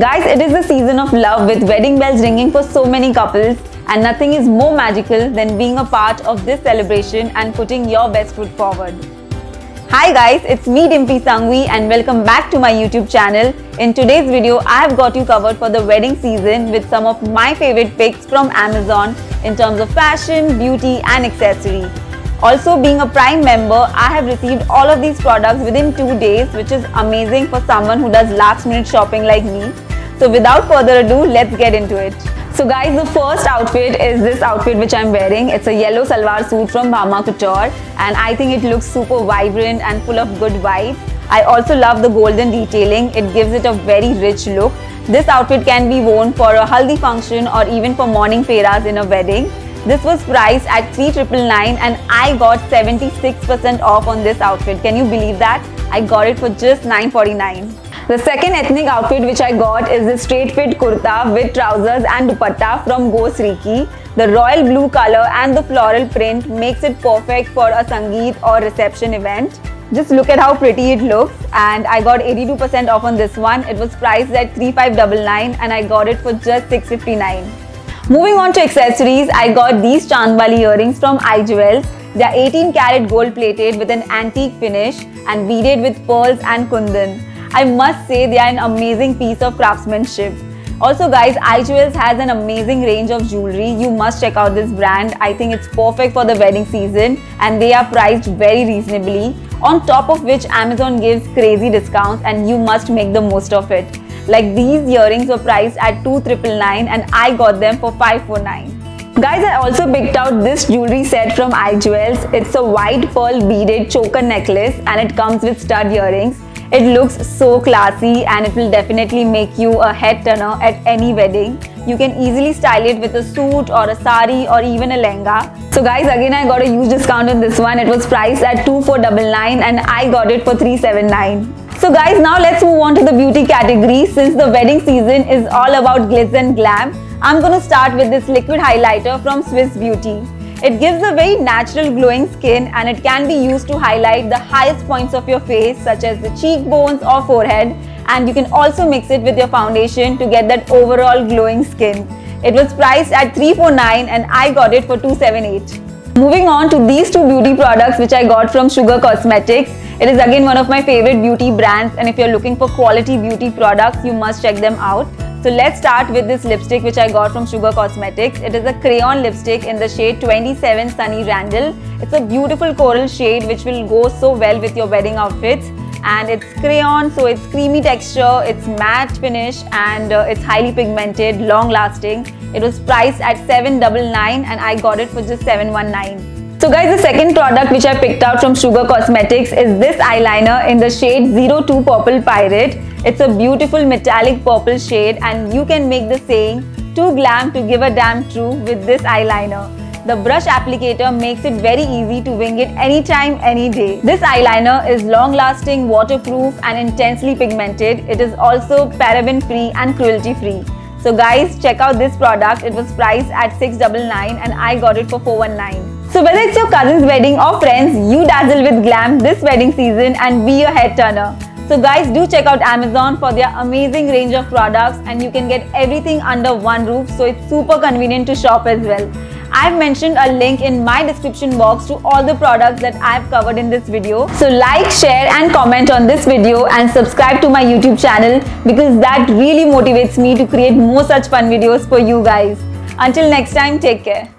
Guys, it is the season of love with wedding bells ringing for so many couples and nothing is more magical than being a part of this celebration and putting your best foot forward. Hi guys, it's me Dimpi Sanghvi and welcome back to my YouTube channel. In today's video, I have got you covered for the wedding season with some of my favorite picks from Amazon in terms of fashion, beauty and accessory. Also being a Prime member, I have received all of these products within 2 days which is amazing for someone who does last minute shopping like me. So without further ado, let's get into it. So guys, the first outfit is this outfit which I'm wearing. It's a yellow salwar suit from Bhama Couture and I think it looks super vibrant and full of good vibes. I also love the golden detailing. It gives it a very rich look. This outfit can be worn for a haldi function or even for morning pheras in a wedding. This was priced at 3999 and I got 76% off on this outfit. Can you believe that? I got it for just 949. The second ethnic outfit which I got is the straight fit kurta with trousers and dupatta from GoSriKi. The royal blue color and the floral print makes it perfect for a sangeet or reception event. Just look at how pretty it looks and I got 82% off on this one. It was priced at 3599 and I got it for just 659. Moving on to accessories, I got these Chandbali earrings from iJewels. They are 18 karat gold plated with an antique finish and beaded with pearls and kundan. I must say they are an amazing piece of craftsmanship. Also guys, iJewels has an amazing range of jewelry. You must check out this brand. I think it's perfect for the wedding season and they are priced very reasonably. On top of which Amazon gives crazy discounts and you must make the most of it. Like these earrings were priced at 2999 and I got them for 549. Guys, I also picked out this jewelry set from iJewels. It's a white pearl beaded choker necklace and it comes with stud earrings. It looks so classy and it will definitely make you a head turner at any wedding. You can easily style it with a suit or a sari or even a lehenga. So guys, again I got a huge discount on this one. It was priced at 2499 and I got it for 379. So guys, now let's move on to the beauty category. Since the wedding season is all about glitz and glam, I'm gonna start with this liquid highlighter from Swiss Beauty. It gives a very natural glowing skin and it can be used to highlight the highest points of your face such as the cheekbones or forehead and you can also mix it with your foundation to get that overall glowing skin. It was priced at 349 and I got it for 278. Moving on to these two beauty products which I got from Sugar Cosmetics. It is again one of my favorite beauty brands and if you're looking for quality beauty products you must check them out. So let's start with this lipstick which I got from Sugar Cosmetics. It is a crayon lipstick in the shade 27 Sunny Randall. It's a beautiful coral shade which will go so well with your wedding outfits and it's crayon so it's creamy texture, it's matte finish and uh, it's highly pigmented, long lasting. It was priced at 799 and I got it for just 719. So guys, the second product which I picked out from Sugar Cosmetics is this eyeliner in the shade 02 Purple Pirate. It's a beautiful metallic purple shade and you can make the saying too glam to give a damn true with this eyeliner. The brush applicator makes it very easy to wing it anytime, any day. This eyeliner is long lasting, waterproof and intensely pigmented. It is also paraben free and cruelty free. So guys, check out this product. It was priced at 699 and I got it for 419. So whether it's your cousin's wedding or friends, you dazzle with glam this wedding season and be a head turner. So guys do check out Amazon for their amazing range of products and you can get everything under one roof so it's super convenient to shop as well. I've mentioned a link in my description box to all the products that I've covered in this video. So like, share and comment on this video and subscribe to my YouTube channel because that really motivates me to create more such fun videos for you guys. Until next time, take care.